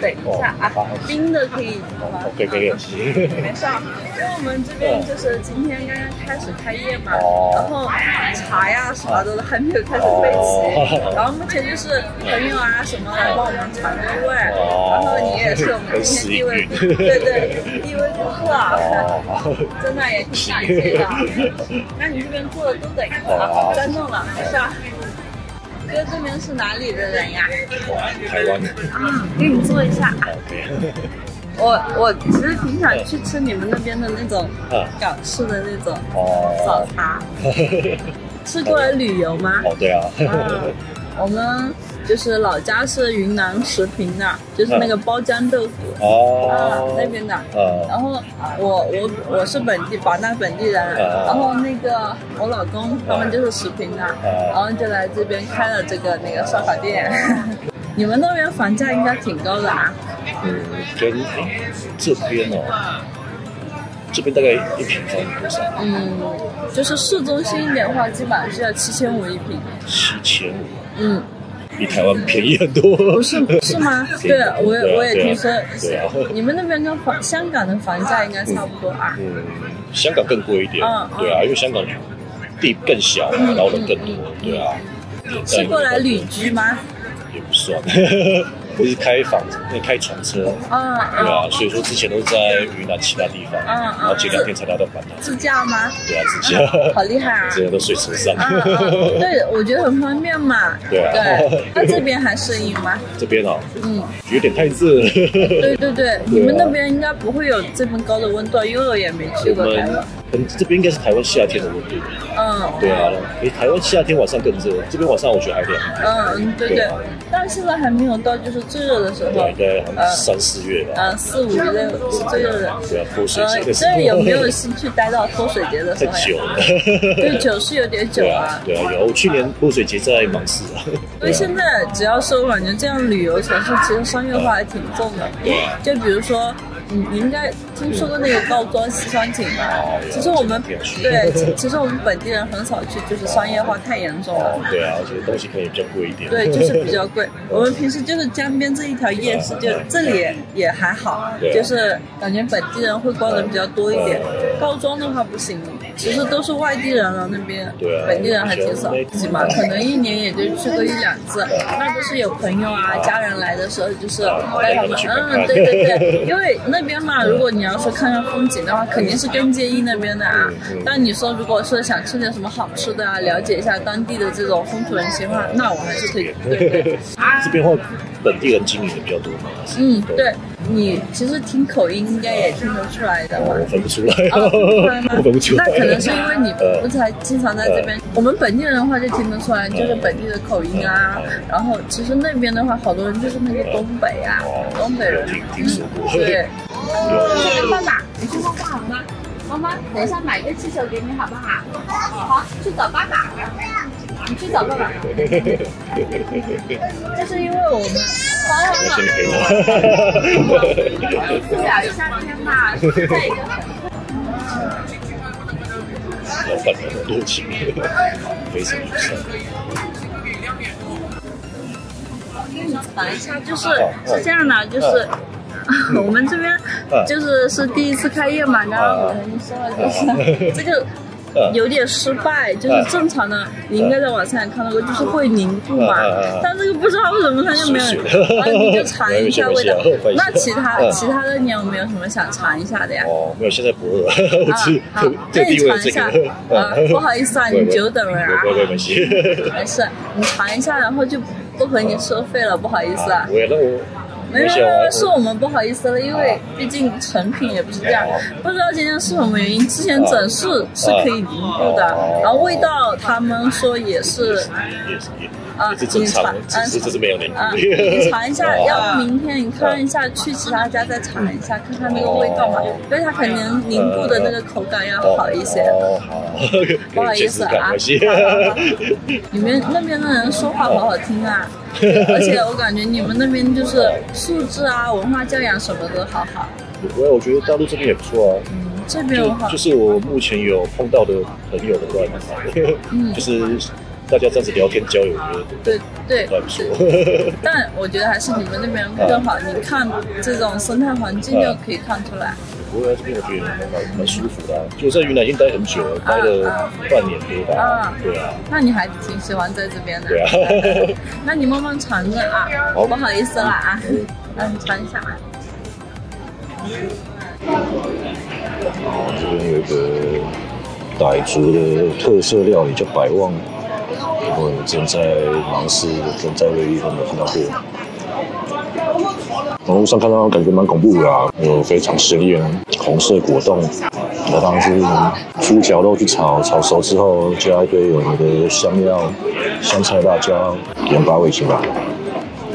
水，等一下啊，冰的可以吗？可以可以可以。没事儿，因为我们这边就是今天刚刚开始开业嘛，哦然后茶呀什么的还没有开始备齐，哦然后目前就是朋友啊什么来帮我们传个味，哦然后你也是我们今天第一位，对对，第一位顾客啊。真的也挺感谢的。那你这边做的都等于啊哦，端弄了，没事儿。哥这边是哪里的人呀？台湾。嗯，给你做一下。OK。我我其实挺想去吃你们那边的那种啊港式的那种哦。早茶，是过来旅游吗？哦，对啊。嗯，我们就是老家是云南石屏的，就是那个包浆豆腐啊哦。那边的。呃。然后我我我是本地华南本地人，啊然后那个我老公他们就是石屏的，啊然后就来这边开了这个那个烧烤店。你们那边房价应该挺高的啊？嗯，跟这边哦，这边大概一平方多少？嗯，就是市中心一点的话，基本上是要七千五一平。七千五，嗯，比台湾便宜很多。不是是吗？对，我也我也听说对啊。你们那边跟房香港的房价应该差不多啊？嗯，香港更贵一点嗯，对啊，因为香港地更小，然后人更多，对啊。是过来旅居吗？也不算，我是开房子，那开船车，嗯对啊，嗯，所以说之前都在云南其他地方，嗯嗯然后前两天才来到板南，自驾吗？对啊，自驾，好厉害啊！之前都睡车上。对，我觉得很方便嘛。对啊对，那这边还适应吗？这边哦，嗯，有点太热。对对对，你们那边应该不会有这么高的温度，因为我也没去过台湾们。嗯这边应该是台湾夏天的温度，嗯，对啊，诶，台湾夏天晚上更热，这边晚上我觉得还凉，嗯嗯，对对，但现在还没有到就是最热的时候对，。应该三四月吧，嗯，四五月是最热的。对啊，泼水呃节的，时候。这有没有兴趣待到泼水节的时候太？久了？对，久是有点久对啊啊，。对啊，有。我去年泼水节在芒市啊。因为现在只要是我感觉这样旅游城市，其实商业化还挺重的。对啊就比如说，你你应该听说过那个高庄西双景吧？其实我们对，其其实我们本地人很少去，就是商业化太严重了哦。，对啊，而且东西可能也比较贵一点。对，就是比较贵。我们平时就是江边这一条夜市，就这里也还好，就是感觉本地人会逛的比较多一点。高庄的话不行，其实都是外地人了，那边本地人还挺少。自己嘛，可能一年也就去个一两次，那都是有朋友啊、家人来的时候，就是带他们。嗯，对对对，因为那边嘛，如果你要说看看风景的话，肯定是更建议那边的啊。但你说如果说想吃点什么好吃的啊，了解一下当地的这种风土人情的话，那我还是推对对。这边话，本地人经营的比较多嘛。嗯，对你其实听口音应该也听得出来的。我分不出来，哦，分不出来吗我分不出来。那可能是因为你呃不才经常在这边。我们本地人的话就听得出来，就是本地的口音啊。然后其实那边的话，好多人就是那个东北啊，东北人。听听说过。对。爸爸，你去妈妈好吗？妈妈，等一下买一个气球给你好不好？好，去找爸爸。你去找爸爸。就是因为我们华人我先陪嘛，我。是啊，夏天嘛，是在一个很老板很多情，非常友善。跟你谈一下，就是是这样的，就是。我们这边就是是第一次开业嘛，刚刚我跟你说了，就是这个有点失败，就是正常的，你应该在网上也看到过，就是会凝固嘛，但这个不知道为什么它就没有，然后你就尝一下味道。那其他其他的你有没有什么想尝一下的呀？哦，没有，现在不饿，我只好，那你尝一下。啊，不好意思啊，你久等了啊，没关系，没事，你尝一下，然后就不和你收费了，不好意思啊。我那我。没有，是我们不好意思了，因为毕竟成品也不是这样。不知道今天是什么原因，之前整是是可以凝固的，然后味道他们说也是，啊，你尝，嗯，这是没有凝固。啊，你尝一下，要不明天你看一下，去其他家再尝一下，看看那个味道嘛，因为它可能凝固的那个口感要好一些。哦，好，不好意思啊，你们那边的人说话好好听啊。而且我感觉你们那边就是素质啊、文化教养什么都好好。我我觉得大陆这边也不错啊。嗯，这边的话，就是我目前有碰到的朋友的话，嗯，就是大家这样子聊天交流，对对，还不错。但我觉得还是你们那边更好，你看这种生态环境就可以看出来。不过这边我觉得蛮蛮舒服的，就在云南已经待很久了，待了半年多吧。啊，对啊。那你还挺喜欢在这边的。对啊。那你慢慢尝着啊，不好意思了啊，那你尝一下。这边有一个傣族的特色料理叫百旺，我正在忙事，正在位有没有看到过？网络上看到感觉蛮恐怖的啊，有非常鲜艳红色果冻，那当然是猪脚肉去炒，炒熟之后加一堆有的香料、香菜、辣椒、盐巴、味精吧，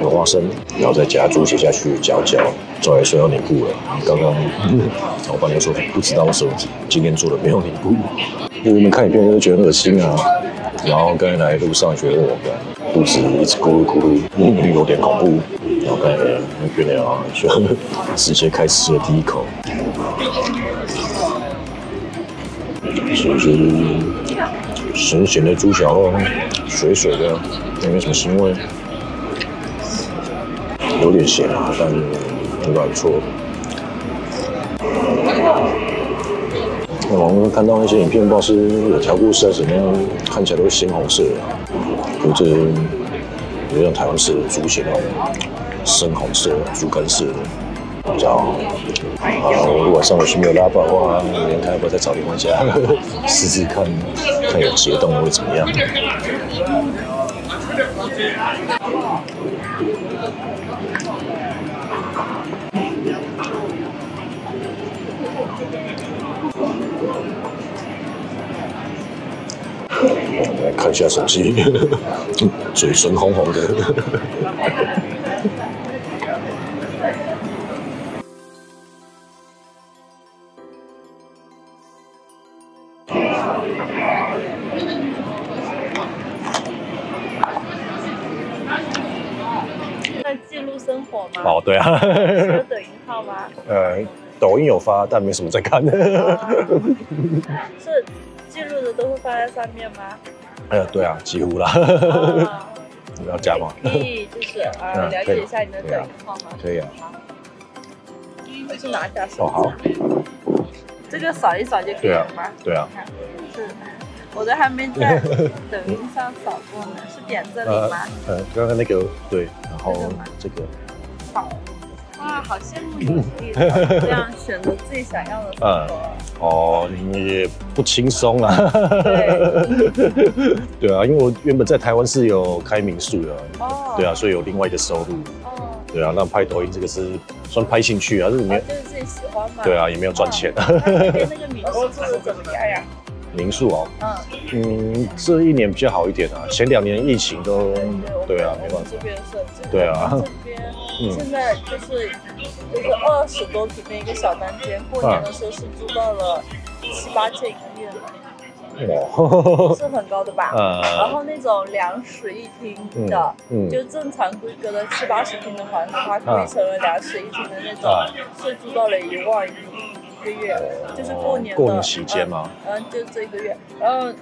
有花生，然后再加猪血下去搅搅，做来说要凝固了。刚刚 老板娘说不知道为什么今天做的没有凝固，因为你们看影片就觉得恶心啊，然后刚才来路上觉得我肚子一直咕噜咕噜，有点恐怖。OK，那边啊，就直接开吃了第一口，就是咸咸的猪脚肉，水水的，也没什么腥味，有点咸啊，但应该不错。网上看到那些影片，不知道是有调过色怎么样，看起来都是鲜红色的，或者有点台湾式的猪血那种。深红色、猪肝色的比较好。我如果上回去没有拉爆的话，明天看要不要再找地方加试试看，看有结冻会怎么样。来看一下手机，嘴唇红红的。哦，对啊。有抖音号吗？呃，抖音有发，但没什么在看。是记录的都会发在上面吗？呃，对啊，几乎啦。你要加吗？可以，就是呃，了解一下你的抖音号吗？可以啊。我去拿一下手。哦，好。这个扫一扫就可以了吗？对啊。是。我都还没在 抖音上扫过呢，是点这里吗？呃，刚刚那个对，然后这个。好，哇，好羡慕你 可以这样选择自己想要的生活。哦，也不轻松啊。对。对啊，因为我原本在台湾是有开民宿的。哦。对啊，所以有另外一个收入。哦。对啊，那拍抖音这个是算拍兴趣啊，是没有，就是自己喜欢嘛。对啊，也没有赚钱。那那个民宿做的怎么样呀？民宿哦，嗯。嗯，这一年比较好一点啊，前两年疫情都，对啊，没办法。这边是，对啊，这边现在就是就是二十多平的一个小单间，过年的时候是租到了七八千一个月哇，是很高的吧？嗯。然后那种两室一厅的，就正常规格的七八十平的房子，它可以成了两室一厅的那种，是租到了一万一。个月就是过年过年期间吗？嗯，就这一个月，然后，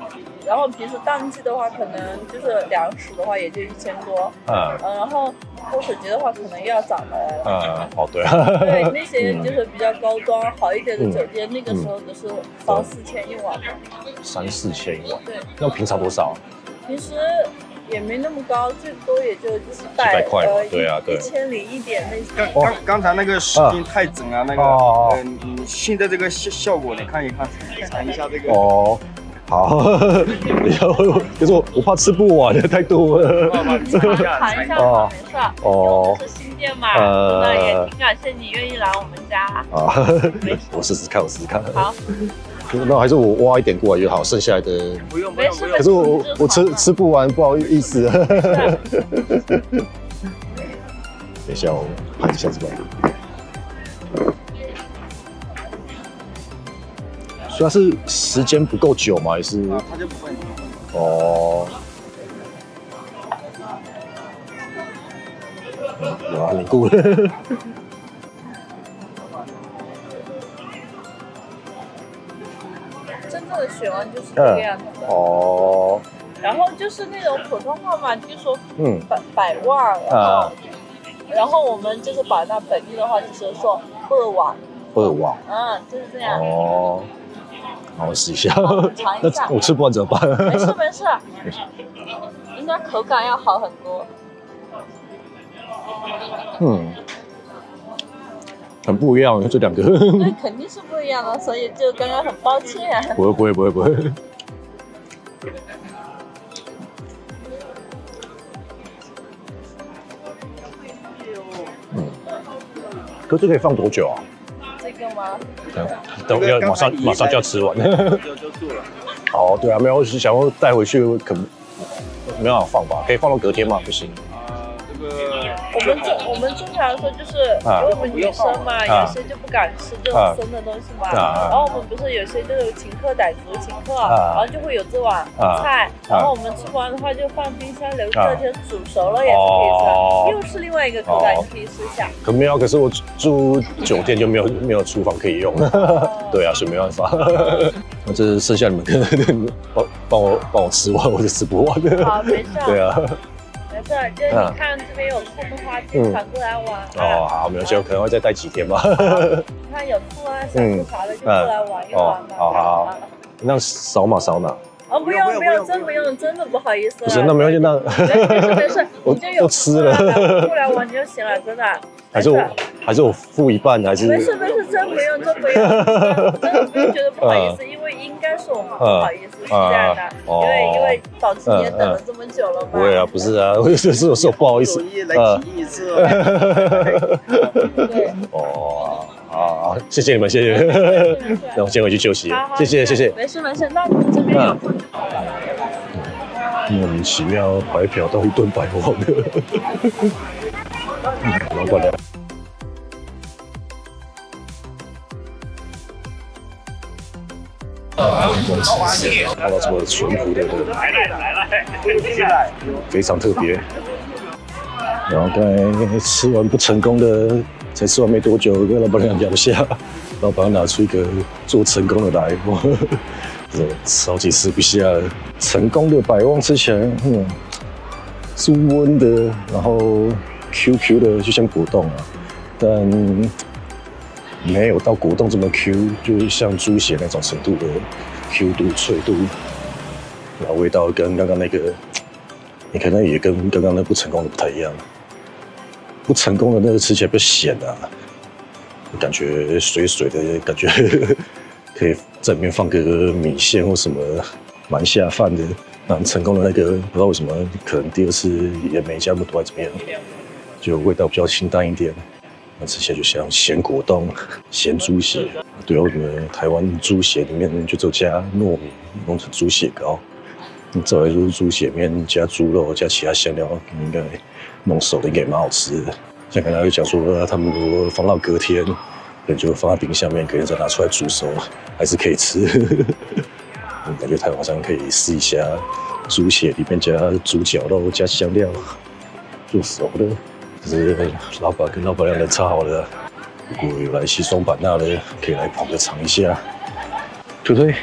然后平时淡季的话，可能就是粮食的话也就一千多，嗯，嗯，然后泼水节的话，可能又要涨了，嗯，哦对，对，那些就是比较高端好一点的酒店，那个时候都是三四千一晚的，三四千一晚，对，那平常多少？平时。也没那么高，最多也就几百块，对啊，对，一千零一点那些。刚刚刚才那个视频太整了，那个，现在这个效效果你看一看，尝一下这个。哦，好，然后可是我我怕吃不完，太多了。尝一下，尝一下，没事。哦，是新店嘛，那也挺感谢你愿意来我们家。啊，我试试看，我试试看。好。那还是我挖一点过来就好，剩下来的不用不用不用。可是我我吃吃不完，不好意思。等一下，我拍一下这个。主要是时间不够久吗？还是？哦。有啊，你过了。选完就是这个样子。哦。然后就是那种普通话嘛，就说嗯百百万，然后然后我们就是把那本地的话就是说二万，二万，嗯，就是这样。哦，好，我试一下，尝一下。我吃不完怎么办？没事没事，应该口感要好很多。嗯。很不一样，这两个。那肯定是不一样的，所以就刚刚很抱歉。不会不会不会不会。嗯，可这可以放多久啊？这个吗？等要马上马上就要吃完。就就做了。哦，对啊，没有，我是想要带回去，可没办法放吧？可以放到隔天吗？不行。我们正我们正常来说就是，因为我们女生嘛，有些就不敢吃这种生的东西嘛。然后我们不是有些就是请客傣族请客，然后就会有这碗菜，然后我们吃不完的话就放冰箱留着，就煮熟了也是可以吃，又是另外一个口感，你可以试一下。可没有，可是我住酒店就没有没有厨房可以用，对啊，所以没办法。那这剩下你们帮帮我帮我吃完，我就吃不完了。好，没事。对啊。是，就是你看这边有空的话，经常过来玩。哦，好，没有系，我可能会再待几天吧。你看有空啊、想吃啥的，就过来玩一玩哦。好好好，那扫码扫码。哦，不用不用，真不用，真的不好意思。不是，那没关系，那没事没事，我就有吃了，过来玩就行了，真的。还是我还是我付一半，还是？没事没事，真不用真不用，真的不用觉得不好意思，因为应该是我们不好意思是这样的，因为因为保持你也等了这么久了嘛。不会啊，不是啊，我是我是我不好意思。来提一次。对。哦，好，谢谢你们，谢谢。那我先回去休息，谢谢谢谢。没事没事，那你们这边有空就好。莫名其妙白嫖到一顿白花的。老板娘。看到这么淳朴的，非常特别。然后刚才吃完不成功的，才吃完没多久，跟老板娘聊下，老板拿出一个做成功的来，这超级吃不下。成功的百旺吃起来，嗯，是温的，然后。Q Q 的就像果冻啊，但没有到果冻这么 Q，就像猪血那种程度的 Q 度、脆度，然后味道跟刚刚那个，你可能也跟刚刚那不成功的不太一样。不成功的那个吃起来不咸啊，感觉水水的感觉，可以在里面放个米线或什么，蛮下饭的。那成功的那个不知道为什么，可能第二次也没加那么多，还怎么样？就味道比较清淡一点，那吃起来就像咸果冻、咸猪血。对啊，我们台湾猪血里面就只加糯米弄成猪血糕，你照来说猪血面加猪肉加其他香料，应该弄熟的应该蛮好吃的。像刚才有讲说，他们如果放到隔天，可能就放在冰箱面，隔天再拿出来煮熟，还是可以吃。感觉台湾上可以试一下猪血里面加猪脚肉加香料做熟的。是老板跟老板娘人超好了，如果有来西双版纳的，可以来捧个场一下，对不对？